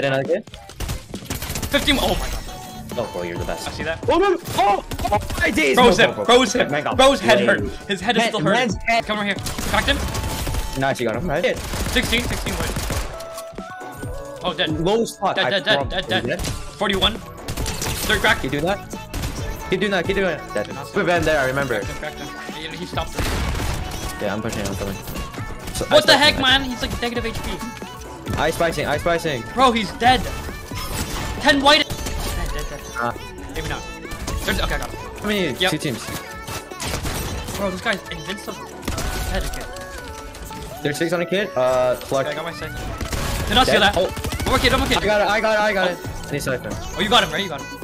Dead another kid? 15. Oh my god. Oh, bro, you're the best. I see that. Oh, no! Oh! oh my days! Bro's Bro, hit. bro, bro. Bro's hit. Man Bro's head hurt. His head is still hurt. man's head- Come over here. Cracked him. Nah, you got him, right? 16. 16 win. Oh, dead. Low spot. Dead, I dead, dead, promise. dead, dead. 41. Third crack. You do that. Keep doing that. Keep doing it. Dead. not We've been there, I remember. Cracked him, cracked him. He, he stopped it. Yeah, I'm pushing. I'm coming. So, What the heck, man? He's like negative HP. Ice spicing. Ice spicing. Bro, he's dead. 10 white. Dead, dead, dead. Uh, Maybe not. There's, okay, I got him. how many? Yep. Two teams. Bro, this guy's invincible. Dead again. There's six on a kid. Uh, Clark. Okay, I got my second. Did not steal Dead. that. Oh, One more kid, one more kid. I got it. I got it. I got it. I need siphon. Oh, you got him, right? You got him.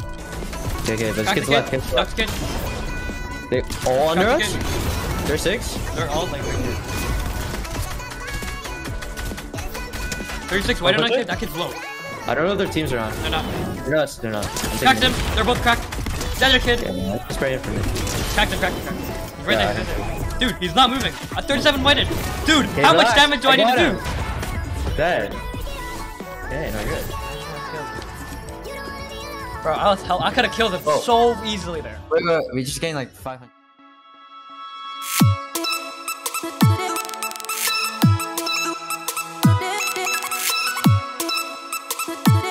Okay, okay, but this Crack kid's the left. kid. Kid's Knock left. kid. They all under Crack the us? kid. There's six? They're all like 36 white Oh, on that but kid. That kid's low. I don't know if their teams are on. They're not. They're not. They're not. I'm Cracked them. him. They're both cracked. Dead kid. Yeah, man, just spray it for me. Cracked him, cracked him, cracked him. He's right Yeah, there, right there. Dude, he's not moving. At 37 whited. Dude, Okay, how much damage do I, I need to him. do? Dead. Okay, not good. Bro, I was hell. I could have killed him Oh. so easily there. Wait, wait, we just gained like 500.